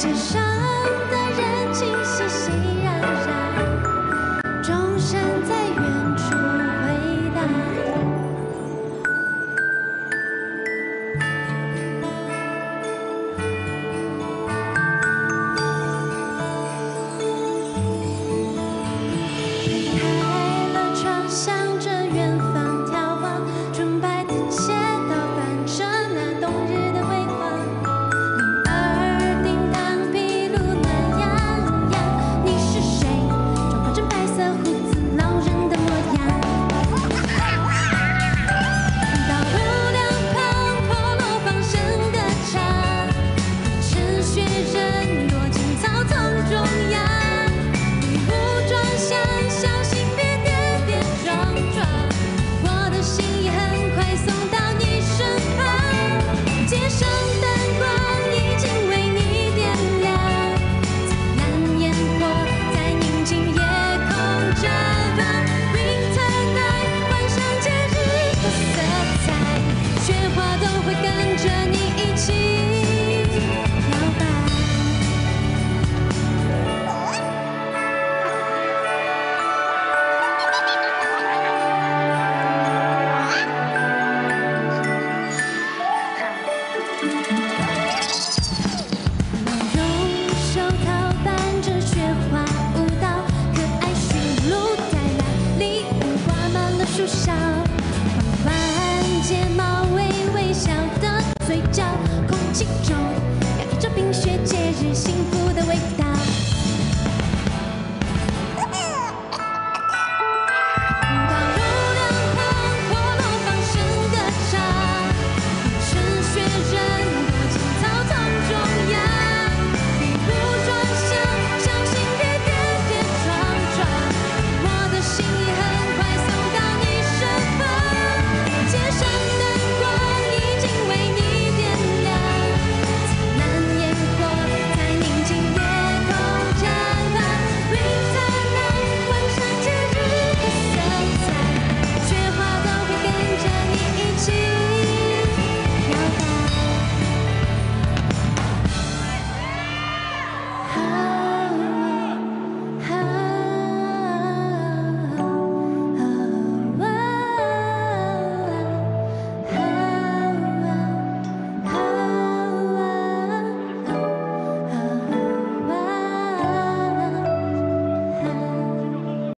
街上的人群嬉戏树梢，弯弯睫毛，微微笑的嘴角，空气中。